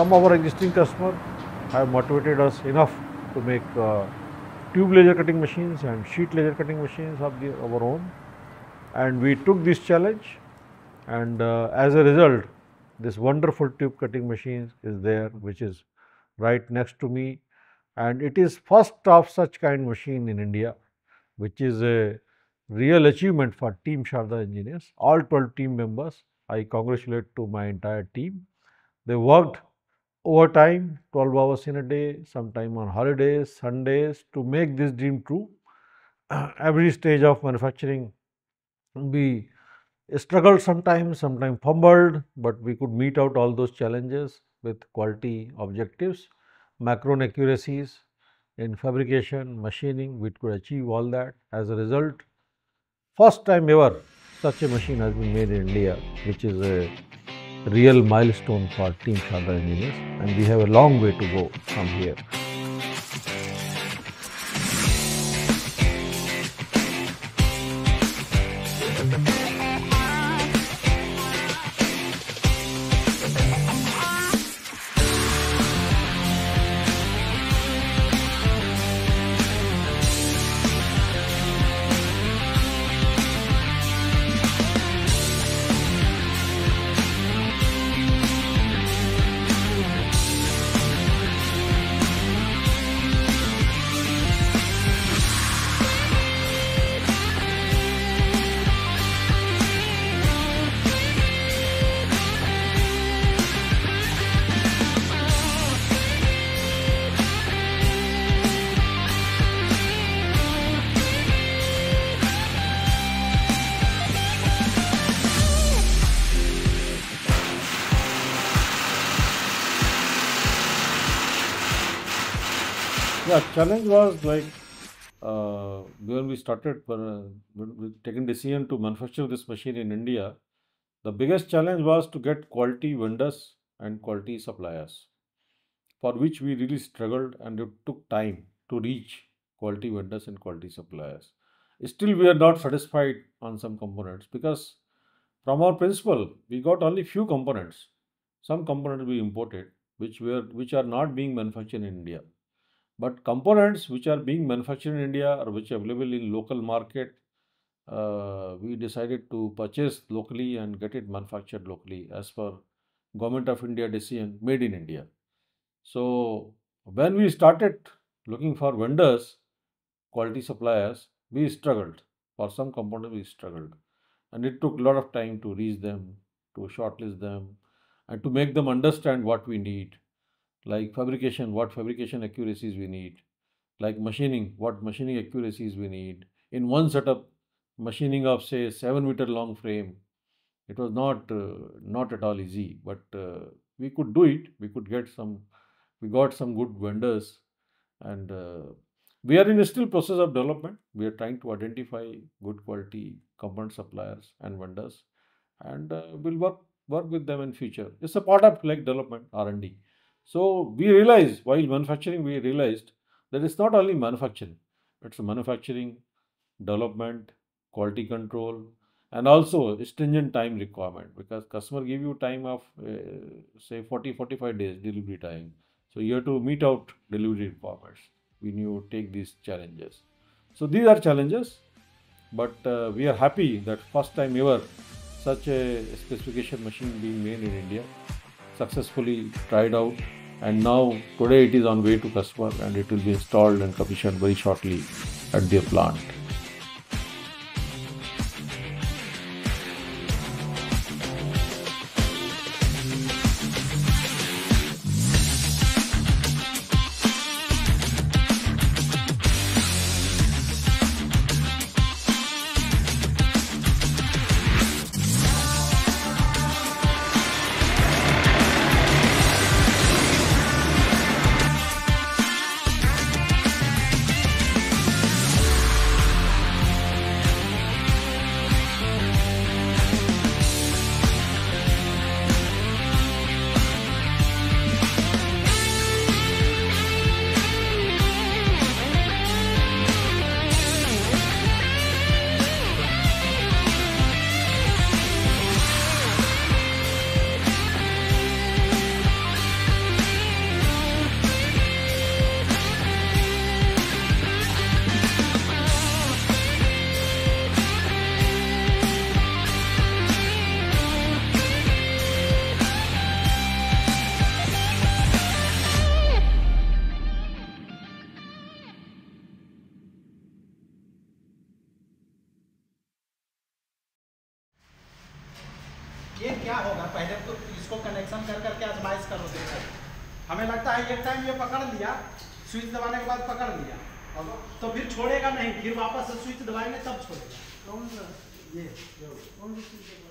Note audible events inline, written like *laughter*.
some of our existing customers have motivated us enough to make uh, tube laser cutting machines and sheet laser cutting machines of the, our own. And we took this challenge and uh, as a result this wonderful tube cutting machine is there which is right next to me. And it is first of such kind machine in India which is a real achievement for team Sharda engineers. All 12 team members I congratulate to my entire team. They worked overtime 12 hours in a day sometime on holidays Sundays to make this dream true *clears throat* every stage of manufacturing we struggled sometimes, sometimes fumbled, but we could meet out all those challenges with quality objectives, micron accuracies in fabrication, machining, we could achieve all that. As a result, first time ever such a machine has been made in India, which is a real milestone for Team Sharda engineers and we have a long way to go from here. Yeah, challenge was like uh, when we started uh, when decision to manufacture this machine in India. The biggest challenge was to get quality vendors and quality suppliers, for which we really struggled and it took time to reach quality vendors and quality suppliers. Still, we are not satisfied on some components because from our principle, we got only few components. Some components we imported, which were which are not being manufactured in India. But components which are being manufactured in India or which are available in local market, uh, we decided to purchase locally and get it manufactured locally as per Government of India decision made in India. So when we started looking for vendors, quality suppliers, we struggled. For some components we struggled. And it took a lot of time to reach them, to shortlist them, and to make them understand what we need like fabrication, what fabrication accuracies we need, like machining, what machining accuracies we need. In one setup, machining of say 7 meter long frame, it was not uh, not at all easy, but uh, we could do it. We could get some, we got some good vendors, and uh, we are in a still process of development. We are trying to identify good quality component suppliers and vendors, and uh, we'll work work with them in future. It's a part of like development R and D. So we realized while manufacturing, we realized that it's not only manufacturing, it's manufacturing, development, quality control, and also stringent time requirement because customer give you time of uh, say 40 45 days delivery time. So you have to meet out delivery requirements when you take these challenges. So these are challenges but uh, we are happy that first time ever such a specification machine being made in india successfully tried out and now today it is on way to customer and it will be installed and commissioned very shortly at their plant. ये क्या होगा? पहले तो इसको connection कर करके आजमाइश करो देखो हमें लगता है एक टाइम ये पकड़ लिया स्विच दबाने के बाद पकड़ लिया। अब तो फिर छोड़ेगा नहीं फिर वापस स्विच दबाएँगे तब छोड़ेगा। कौन सा? ये। कौन सा?